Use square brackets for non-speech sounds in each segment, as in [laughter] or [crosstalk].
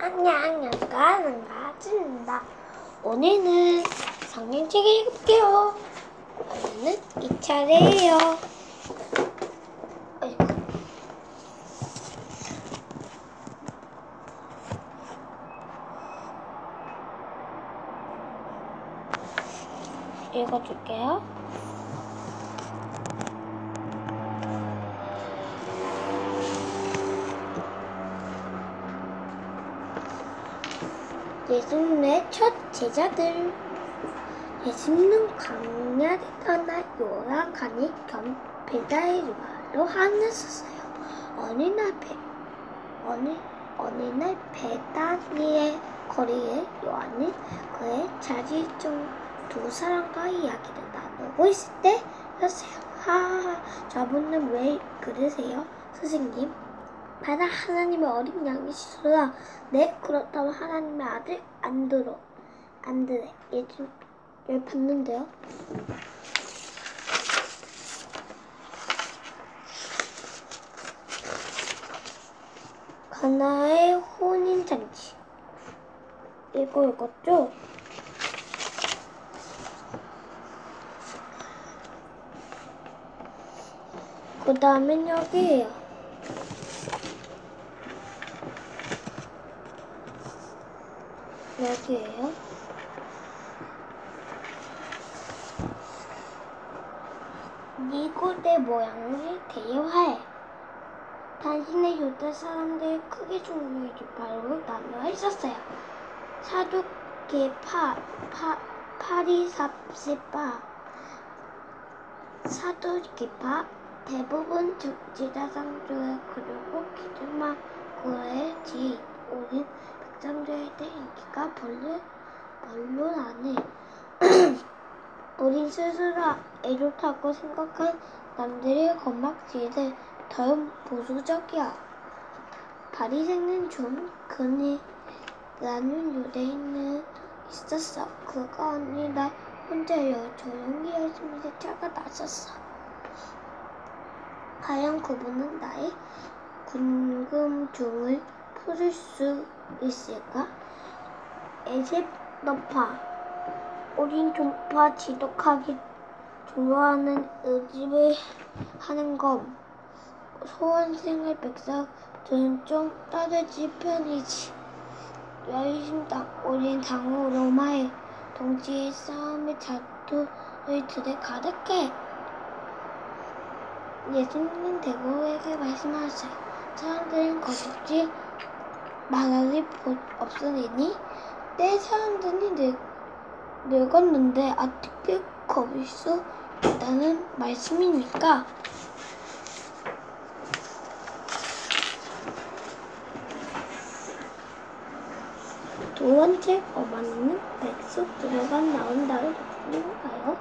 안녕, 연가는 가즈입니다. 오늘은 성경책 읽을게요. 오늘은 이 차례예요. 읽어줄게요. 예수님의 첫 제자들 예수님은 광야를 떠나 요란강이 겸 베다이루아로 하늘섰어요. 어느 날 배, 어느 어느 날 베다니의 거리에 요한은 그의 자리 중두 사람과 이야기를 나누고 있을 때였어요. 하하, 저분은 왜 그러세요, 선생님? 바다 하나님의 어린 양이시라. 네, 그렇다면 하나님의 아들 안 들어. 안 들래. 예좀 열 봤는데요. 가나의 혼인잔치. 이거 읽었죠? 그 다음엔 여기에요. 여기에요. 니고대 모양을 대여하에 당신의 유대 사람들이 크게 종류의 깃발로 나누어 있었어요. 사두개 파, 파, 파리삽세파, 사두개파, 대부분 지다 상조에 그리고 기드마고의 지 오린 백 장조에 대해 인기가 별로 별로 안해. [clears throat] 우린 스스로 애좋다고 생각한 남들의 건방지게 더 보수적이야. 바리새는 좀 그네 나는 유대인은 있었어. 그가 아니라 혼자여 조용히 열심히 세차가 나섰어. 과연 그분은 나의 궁금증을 풀을 수 있을까? 에셉너파 우린 종파 지독하게 좋아하는 의집을 하는 검. 소원생활 백성들은 좀 따르지 편이지. 열심당 우린 당후 로마의 동지의 싸움의 자투를 들에 가득해. 예수님은 대구에게 말씀하셨어요. 사람들은 거듭지 말할 없으리니 내 사람들이 늙 늙었는데 어떻게 겁일 수 있다는 말씀입니까? 두 번째 어머니는 백숙 들어간 나온다를 누군가요?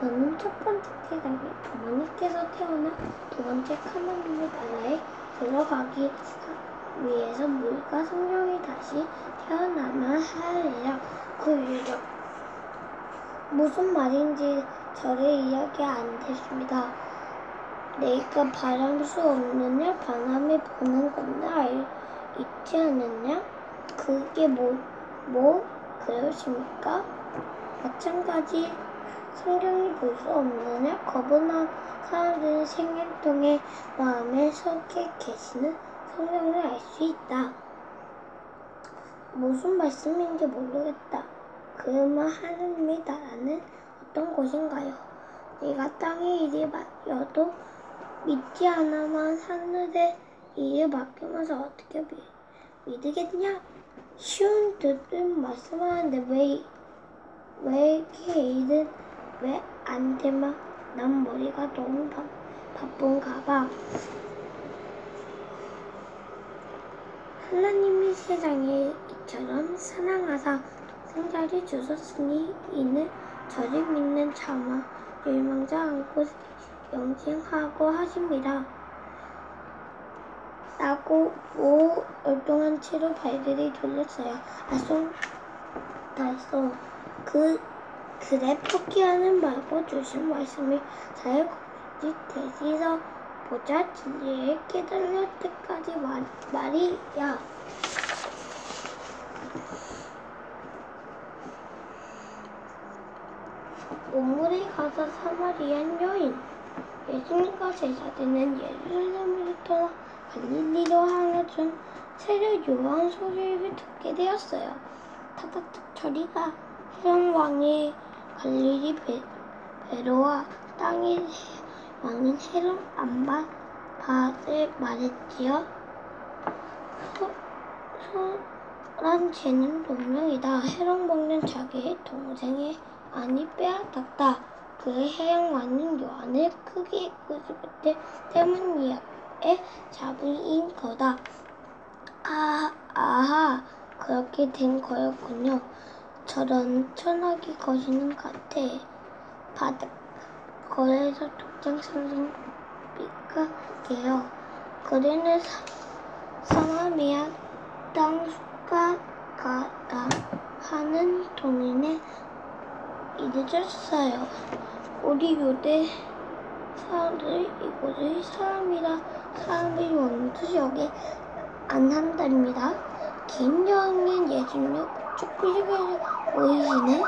저는 첫 번째 세상에 어머니께서 태어나 두 번째 하나님의 나라에 들어가기 위해서 물과 성령이 다시 태어나만 하리라 그 유적 무슨 말인지 저를 이해가 안 됐습니다. 내가 바랄 수 없느냐 바람을 보는 것나 알, 있지 않느냐 그게 뭐, 뭐 그러십니까? 마찬가지 성경이 볼 수 없느냐 거부한 사람들은 생명통의 마음에 속해 계시는 성령을 알 수 있다. 무슨 말씀인지 모르겠다. 그러면 하느님의 나라는 어떤 곳인가요? 네가 땅의 일이 맡겨도 믿지 않아만 하늘의 일을 맡기면서 어떻게 믿, 믿으겠냐? 쉬운 뜻은 말씀하는데 왜, 왜 이렇게 일은 왜 안 되면 난 머리가 너무 바, 바쁜가 봐. 하나님이 세상에 이처럼 사랑하사 생자를 주셨으니 이는 저를 믿는 자마 열망자 않고 영생하고 하십니다. 라고 오 얼동한 채로 발들이 돌렸어요. 아송 달송 그 그래 포기하는 말고 주신 말씀을 잘 굳이 대시서 보자 진리에 깨달을 때까지 말, 말이야. 우물에 가서 사마리안 여인 예수님과 제자들은 예루살렘으로 떠나 갈릴리로 향하던 세례 요한 소리를 듣게 되었어요. 타다특 저리가 헤롯 왕의 갈릴리 베, 베로와 땅의 왕인 헤롯 안바 바를 말했지요. 소, 소란 죄는 동명이다. 헤롯 왕은 자기의 동생의 아니 빼앗았다. 그의 해양왕은 요한을 크게 끄집을 때문이에 잡인 거다. 아, 아하, 그렇게 된 거였군요. 저런 천하기 거시는 같아. 바닥, 거래에서 독 장 선생 삐까게요. 그대는 사, 사마미아 땅수가 가다 하는 동인의 잊으셨어요. 우리 요대 사람들이 이곳의 사람이라 사람들이 원투 여기 안 한답니다. 긴 여행은 예수님 축구식을 보이시네.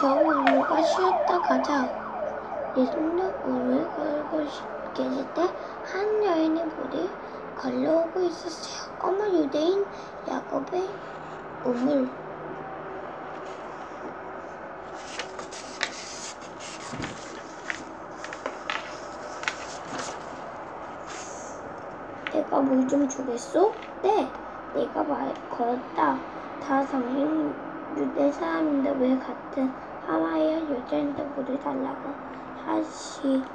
저 우리가 쉬었다 가자. 우리 걸고 계실 때 한 여인이 물이 걸려오고 있었어요. 어머 유대인 야곱의 우물. 내가 물 좀 주겠소? 네, 내가 말 걸었다. 다 당신 유대 사람인데 왜 같은 하마이아 여자인데 물을 달라고 하시나요?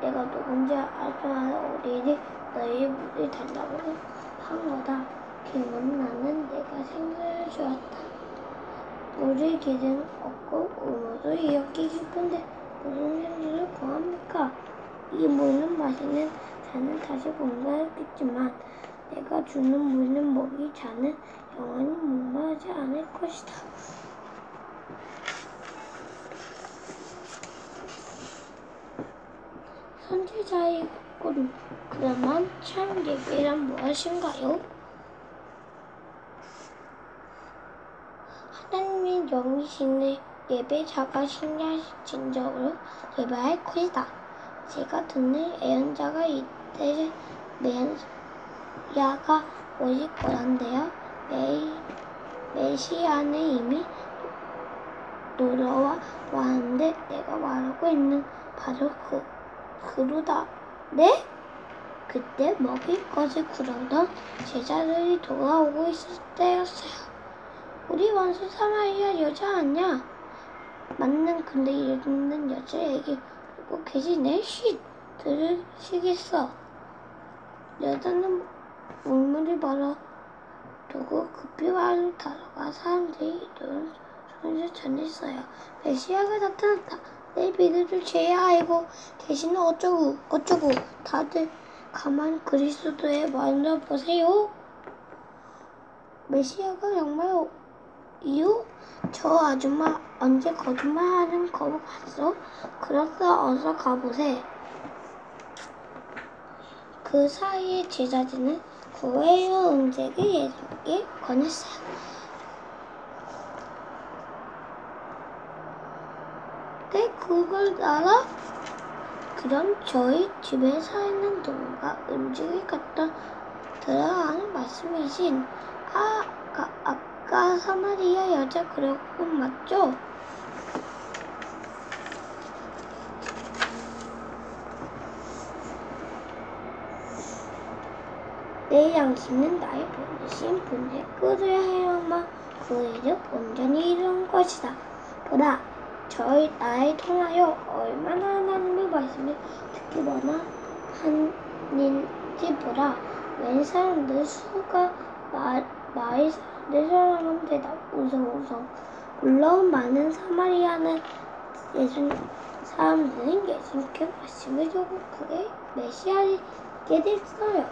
내가 누군지 알줄 아는 우리를 너희 물을 달라고 한 거다. 기분 나는 내가 생선을 주었다. 물을 길은 없고 우물도 이렇게 깊은데 무슨 생선을 구합니까? 이 물은 마시는 자는 다시 봉사했겠지만 내가 주는 물은 먹이 자는 영원히 목마르지 않을 것이다. 선지자의 꾼 그러면 참 예배란 무엇인가요? 하나님의 영이신의 예배자가 신뢰하신 적으로 예배할 것이다. 제가 듣는 애연자가 이때 메시아가 오실 거란데요. 메, 메시아는 이미 놀러와 왔는데 내가 말하고 있는 바로 그, 그루다. 네? 그때 먹일 것을 구르던 제자들이 돌아오고 있을 때였어요. 우리 원수 사마리아 여자 아니야? 맞는 근데 이러는 여자에게 꼭 계시네. 쉿! 들으시겠어. 여자는 물물을 벌어 두고 급히 와로 달아가 사람들이 이런 손을 전했어요. 메시아가 나타났다. 내 비들을 죄야 알고 대신 어쩌고 어쩌고 다들 가만 그리스도의 말을 보세요. 메시아가 정말 이유? 저 아줌마 언제 거짓말하는 거 봤어? 그렇다 어서 가보세. 그 사이에 제자들은 구해요 음색을 예수께 권했어요. 네, 알아? 그럼 저희 집에 사 있는 누군가 음식을 갖다 들어가는 말씀이신 아, 아까, 아까 사마리아 여자 그랬군 맞죠? 내 양심은 나의 보내신 분의 끓을 하여만 그 일을 온전히 이룬 것이다. 보라, 저희 나에 통하여 얼마나 하나님의 말씀을 듣기 원하는지 보라. 웬 사람들 수가 마, 마이 내 사람은 대답 우성우성. 물론 많은 사마리아는 예수 사람들은 예수님께 말씀을 주고 그의 메시아에게 됐어요.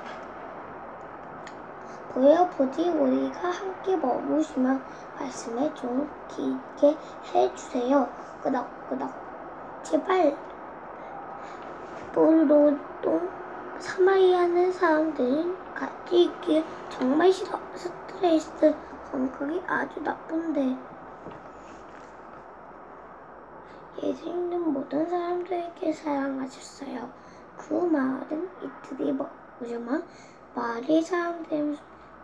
보여 보지 우리가 함께 머무시며 말씀에 좀 깊게 해주세요. 끄덕끄덕. 제발. 보로동 사마리아는 사람들은 같이 있기 정말 싫어. 스트레스 감각이 아주 나쁜데. 예수님은 모든 사람들에게 사랑하셨어요. 그 말은 이틀이 먹으지만 말이 사람들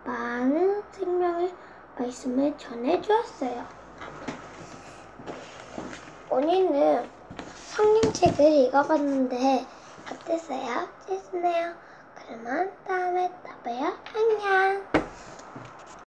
많은 생명의 말씀을 전해주었어요. 오늘은 성경책을 읽어봤는데 어땠어요? 재밌네요. 그러면 다음에 또 봐요. 안녕.